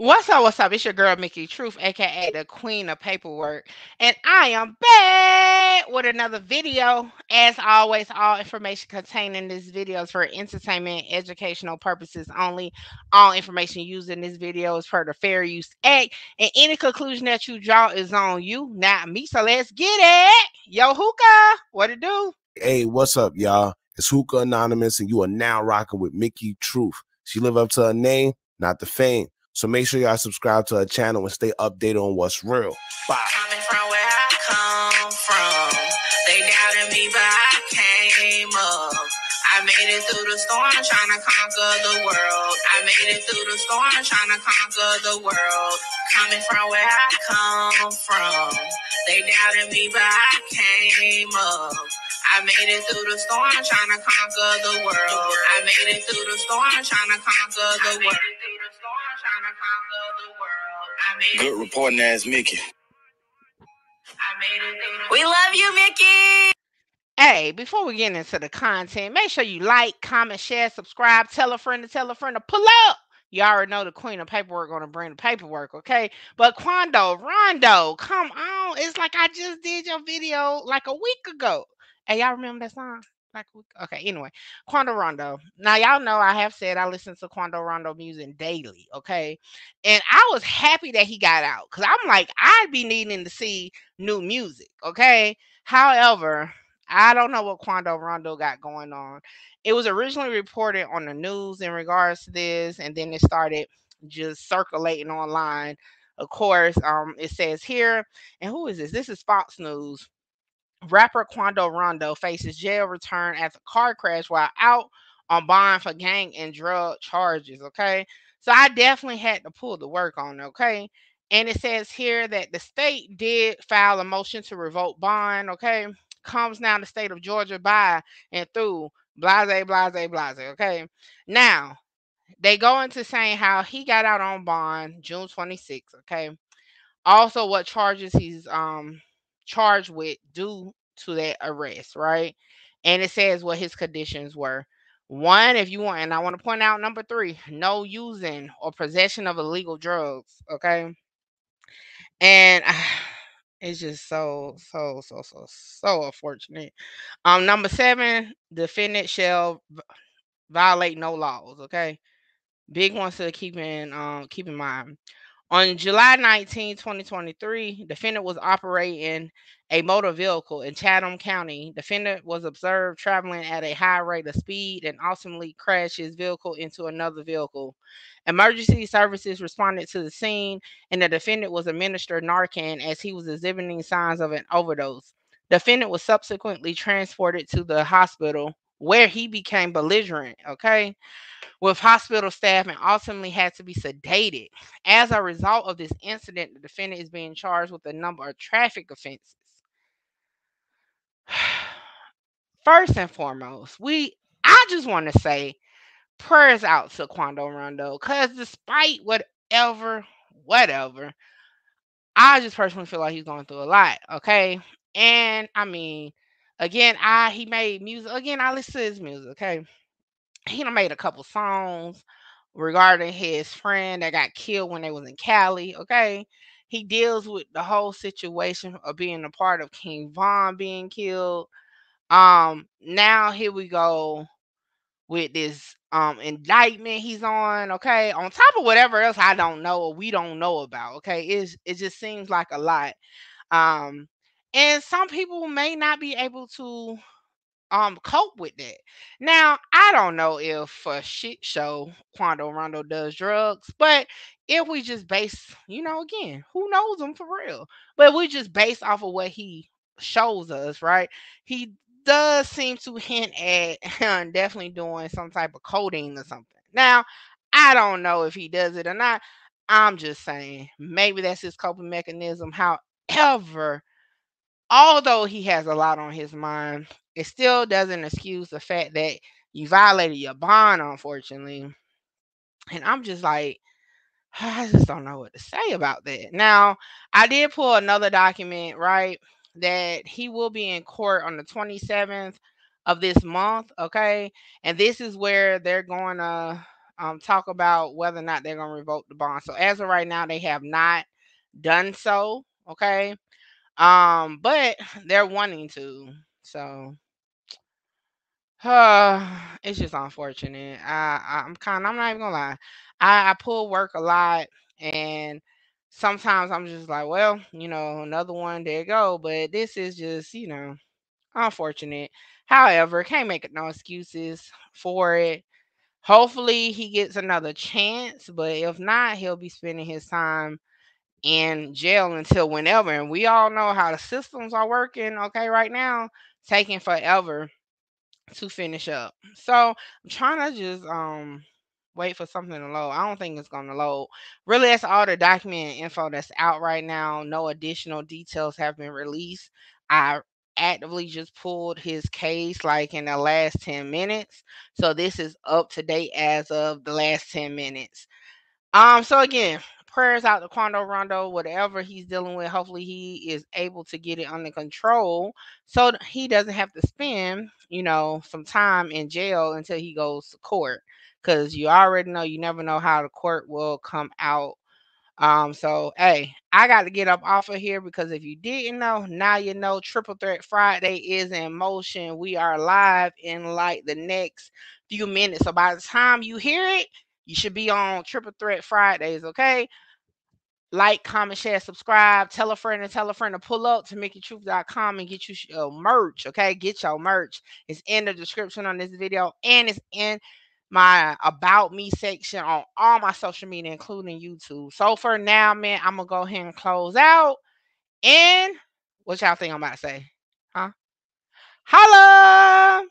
What's up? What's up? It's your girl Mickey Truth, aka the Queen of Paperwork, and I am back with another video. As always, all information contained in this video is for entertainment, educational purposes only. All information used in this video is per the Fair Use Act, and any conclusion that you draw is on you, not me. So let's get it. Yo, hookah, what it do? Hey, what's up, y'all? It's Hookah Anonymous, and you are now rocking with Mickey Truth. She live up to her name, not the fame. So make sure y'all subscribe to her channel and stay updated on what's real. Bye. Coming from where I come from, they doubted me, but I came up. I made it through the storm, trying to conquer the world. I made it through the storm, trying to conquer the world. Coming from where I come from, they doubted me, but I came up. I made it through the storm, trying to conquer the world. I made it through the storm, trying to conquer the world. Good reporting ass Mickey. We love you, Mickey. Hey, before we get into the content, make sure you like, comment, share, subscribe, tell a friend to tell a friend to pull up. You already know the queen of paperwork gonna bring the paperwork, okay? But Quando, Rondo, come on. It's like I just did your video like a week ago. Hey, y'all remember that song? Like? Okay, anyway, Quando Rondo. Now y'all know I have said I listen to Quando Rondo music daily, okay? And I was happy that he got out because I'm like, I'd be needing to see new music, okay? However, I don't know what Quando Rondo got going on. It was originally reported on the news in regards to this, and then it started just circulating online. Of course, um, it says here, and who is this? This is Fox News. Rapper Quando Rondo faces jail return after car crash while out on bond for gang and drug charges. Okay, so I definitely had to pull the work on. Okay, and it says here that the state did file a motion to revoke bond. Okay, comes now the state of Georgia by and through blase, blase, blase. Okay. Now they go into saying how he got out on bond June 26th. Okay. Also, what charges he's um charged with due to that arrest, right? And it says what his conditions were. One, if you want, and I want to point out number three, no using or possession of illegal drugs. Okay. And it's just so, so, so, so, so unfortunate. Um, number seven, defendant shall violate no laws. Okay, big ones to keep in um keep in mind. On July 19, 2023, defendant was operating a motor vehicle in Chatham County. Defendant was observed traveling at a high rate of speed and ultimately crashed his vehicle into another vehicle. Emergency services responded to the scene, and the defendant was administered Narcan as he was exhibiting signs of an overdose. Defendant was subsequently transported to the hospital where he became belligerent, okay, with hospital staff and ultimately had to be sedated. As a result of this incident, the defendant is being charged with a number of traffic offenses. First and foremost, we I just want to say prayers out to Quando Rondo because despite whatever, whatever, I just personally feel like he's going through a lot. Okay. And I mean, again, I he made music. Again, I listen to his music. Okay. He done made a couple songs regarding his friend that got killed when they was in Cali. Okay. He deals with the whole situation of being a part of King Von being killed. Um, now here we go with this um indictment he's on, okay, on top of whatever else I don't know or we don't know about, okay. It's it just seems like a lot. Um, and some people may not be able to um cope with that. Now, I don't know if for shit show Quando Rondo does drugs, but if we just base, you know, again, who knows him for real? But we just base off of what he shows us, right? He does seem to hint at definitely doing some type of codeine or something. Now, I don't know if he does it or not. I'm just saying maybe that's his coping mechanism. However, although he has a lot on his mind, it still doesn't excuse the fact that you violated your bond, unfortunately. And I'm just like, I just don't know what to say about that. Now, I did pull another document, right? That he will be in court on the 27th of this month, okay? And this is where they're going to um, talk about whether or not they're going to revoke the bond. So as of right now, they have not done so. Okay. Um, but they're wanting to. So uh, it's just unfortunate. I I'm kind I'm not even gonna lie. I, I pull work a lot and sometimes I'm just like, well, you know, another one, there go. But this is just, you know, unfortunate. However, can't make no excuses for it. Hopefully he gets another chance, but if not, he'll be spending his time in jail until whenever. And we all know how the systems are working, okay, right now, taking forever to finish up. So I'm trying to just um wait for something to load. I don't think it's gonna load. Really, that's all the document info that's out right now. No additional details have been released. I actively just pulled his case like in the last 10 minutes. So this is up to date as of the last 10 minutes. Um, so again, prayers out to Quando Rondo, whatever he's dealing with. Hopefully, he is able to get it under control so he doesn't have to spend, you know, some time in jail until he goes to court. Because you already know, you never know how the court will come out. Um, so hey, I got to get up off of here because if you didn't know, now you know Triple Threat Friday is in motion. We are live in like the next few minutes. So by the time you hear it, you should be on Triple Threat Fridays, okay? Like, comment, share, subscribe. Tell a friend and tell a friend to pull up to MickeyTruth.com and get you your uh, merch, okay? Get your merch. It's in the description on this video and it's in my about me section on all my social media, including YouTube. So for now, man, I'm gonna go ahead and close out. And what y'all think I'm about to say? Huh? Holla!